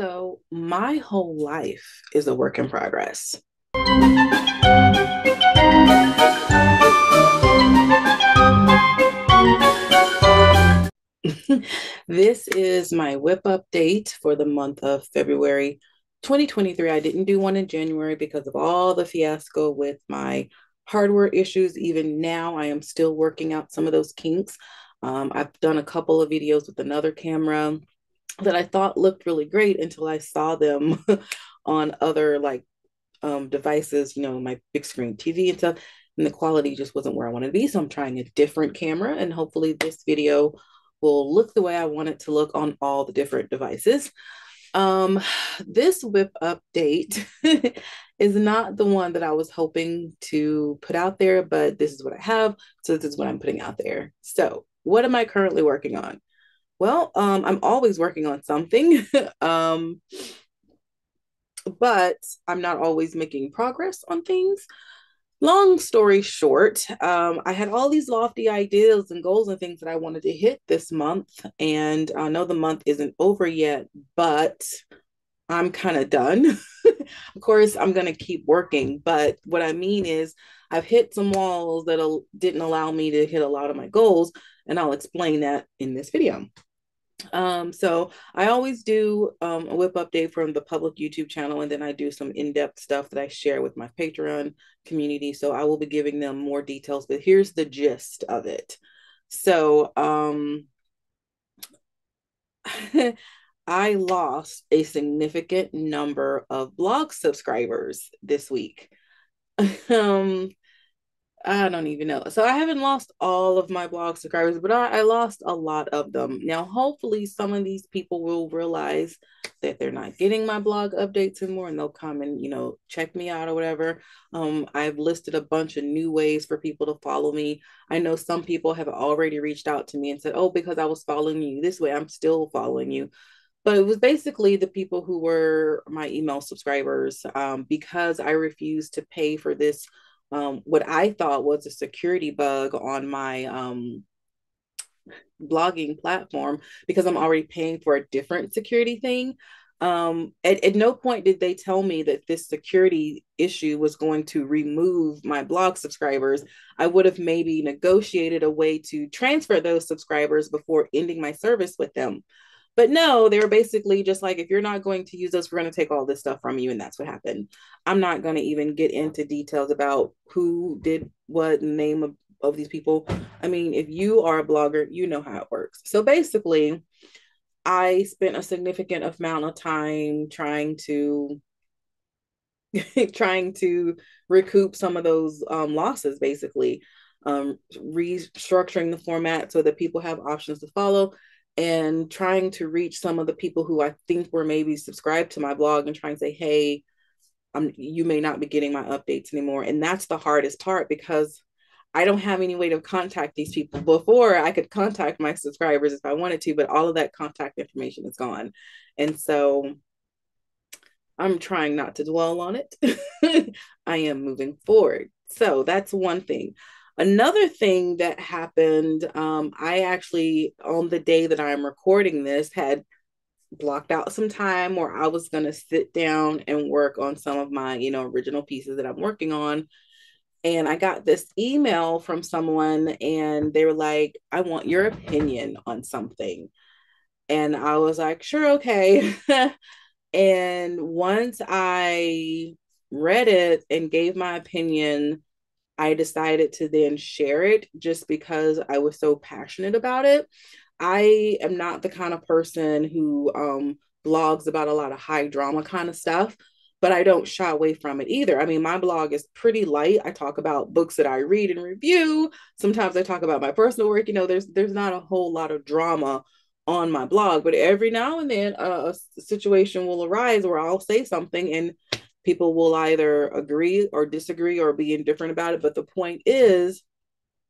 So, my whole life is a work in progress. this is my WIP update for the month of February 2023. I didn't do one in January because of all the fiasco with my hardware issues. Even now, I am still working out some of those kinks. Um, I've done a couple of videos with another camera that I thought looked really great until I saw them on other like um, devices, you know, my big screen TV and stuff. And the quality just wasn't where I wanted to be. So I'm trying a different camera, and hopefully, this video will look the way I want it to look on all the different devices. Um, this WIP update is not the one that I was hoping to put out there, but this is what I have. So this is what I'm putting out there. So what am I currently working on? Well, um, I'm always working on something, um, but I'm not always making progress on things. Long story short, um, I had all these lofty ideas and goals and things that I wanted to hit this month. And I know the month isn't over yet, but I'm kind of done. of course, I'm going to keep working. But what I mean is, I've hit some walls that didn't allow me to hit a lot of my goals. And I'll explain that in this video. Um, so I always do um, a WIP update from the public YouTube channel, and then I do some in-depth stuff that I share with my Patreon community. So I will be giving them more details, but here's the gist of it. So um, I lost a significant number of blog subscribers this week. um, I don't even know. So I haven't lost all of my blog subscribers, but I, I, lost a lot of them. Now, hopefully, some of these people will realize that they're not getting my blog updates anymore and they'll come and, you know, check me out or whatever. Um, I've listed a bunch of new ways for people to follow me. I know some people have already reached out to me and said, oh, because I was following you this way, I'm still following you but it was basically the people who were my email subscribers um, because I refused to pay for this um, what I thought was a security bug on my um, blogging platform because I'm already paying for a different security thing. Um, at, at no point did they tell me that this security issue was going to remove my blog subscribers. I would have maybe negotiated a way to transfer those subscribers before ending my service with them. But no, they were basically just like, if you're not going to use us, we're going to take all this stuff from you. And that's what happened. I'm not going to even get into details about who did what, name of, of these people. I mean, if you are a blogger, you know how it works. So basically, I spent a significant amount of time trying to trying to recoup some of those um, losses basically um, restructuring the format so that people have options to follow and trying to reach some of the people who I think were maybe subscribed to my blog and trying to say, hey, you may not be getting my updates anymore. And that's the hardest part because I don't have any way to contact these people. Before I could contact my subscribers if I wanted to, but all of that contact information is gone. And so I'm trying not to dwell on it. I am moving forward. So that's one thing. Another thing that happened, um, I actually, on the day that I'm recording this, had blocked out some time where I was going to sit down and work on some of my, you know, original pieces that I'm working on. And I got this email from someone, and they were like, I want your opinion on something. And I was like, sure, okay. and once I read it and gave my opinion, I decided to then share it just because I was so passionate about it. I am not the kind of person who um, blogs about a lot of high drama kind of stuff, but I don't shy away from it either. I mean, my blog is pretty light. I talk about books that I read and review. Sometimes I talk about my personal work. You know, there's there's not a whole lot of drama on my blog, but every now and then uh, a situation will arise where I'll say something and people will either agree or disagree or be indifferent about it. But the point is,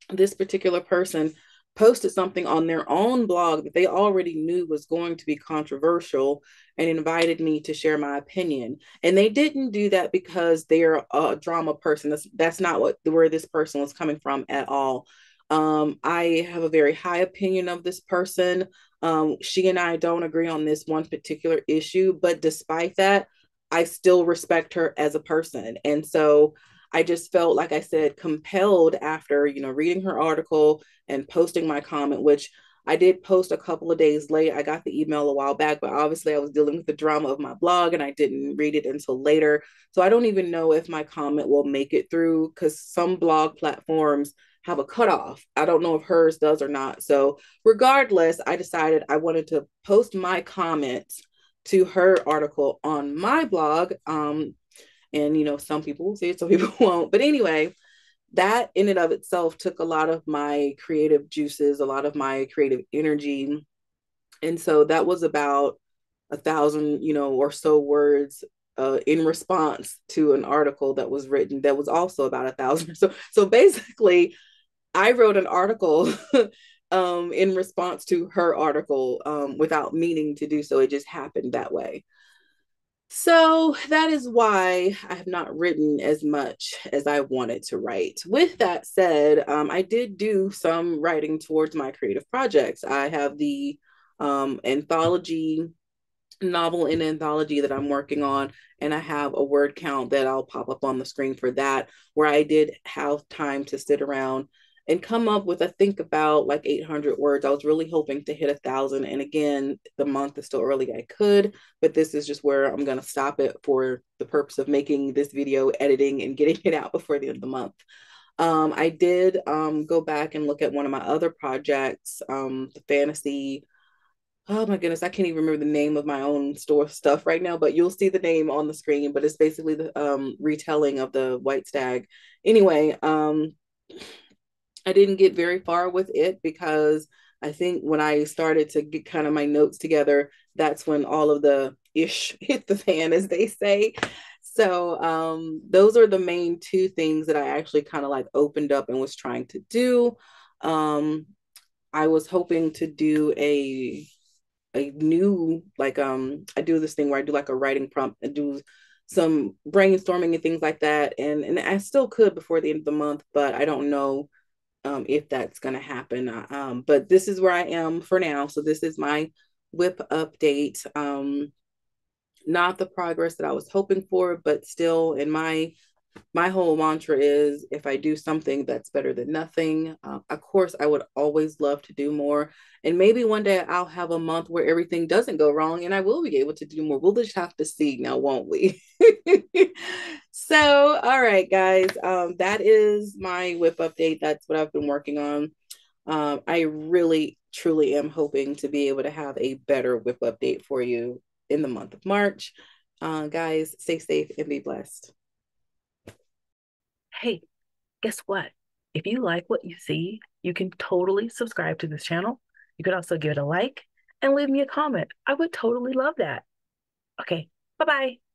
this particular person posted something on their own blog that they already knew was going to be controversial and invited me to share my opinion. And they didn't do that because they're a drama person. That's that's not what where this person was coming from at all. Um, I have a very high opinion of this person. Um, she and I don't agree on this one particular issue, but despite that, I still respect her as a person. And so I just felt, like I said, compelled after, you know, reading her article and posting my comment, which I did post a couple of days late. I got the email a while back, but obviously I was dealing with the drama of my blog and I didn't read it until later. So I don't even know if my comment will make it through because some blog platforms have a cutoff. I don't know if hers does or not. So, regardless, I decided I wanted to post my comments to her article on my blog. Um, and you know, some people will see it, some people won't. But anyway, that in and of itself took a lot of my creative juices, a lot of my creative energy. And so that was about a thousand, you know, or so words uh, in response to an article that was written that was also about a thousand. So, so basically, I wrote an article um, in response to her article um, without meaning to do so. It just happened that way. So that is why I have not written as much as I wanted to write. With that said, um, I did do some writing towards my creative projects. I have the um, anthology novel in anthology that I'm working on, and I have a word count that I'll pop up on the screen for that, where I did have time to sit around and come up with I think about like 800 words. I was really hoping to hit a thousand. And again, the month is still early. I could, but this is just where I'm gonna stop it for the purpose of making this video, editing, and getting it out before the end of the month. Um, I did um, go back and look at one of my other projects, um, the fantasy. Oh my goodness, I can't even remember the name of my own store stuff right now, but you'll see the name on the screen. But it's basically the um, retelling of the White Stag. Anyway, um, I didn't get very far with it because I think when I started to get kind of my notes together, that's when all of the ish hit the fan, as they say. So um, those are the main two things that I actually kind of like opened up and was trying to do. Um, I was hoping to do a a new like um I do this thing where I do like a writing prompt and do some brainstorming and things like that and and I still could before the end of the month but I don't know um, if that's going to happen. Uh, um, but this is where I am for now. So this is my WIP update. Um, not the progress that I was hoping for, but still in my my whole mantra is if I do something that's better than nothing. Uh, of course, I would always love to do more. And maybe one day I'll have a month where everything doesn't go wrong and I will be able to do more. We'll just have to see now, won't we? so, all right, guys, um, that is my WIP update. That's what I've been working on. Um, I really, truly am hoping to be able to have a better WIP update for you in the month of March. Uh, guys, stay safe and be blessed. Hey, guess what? If you like what you see, you can totally subscribe to this channel. You could also give it a like and leave me a comment. I would totally love that. Okay, bye bye.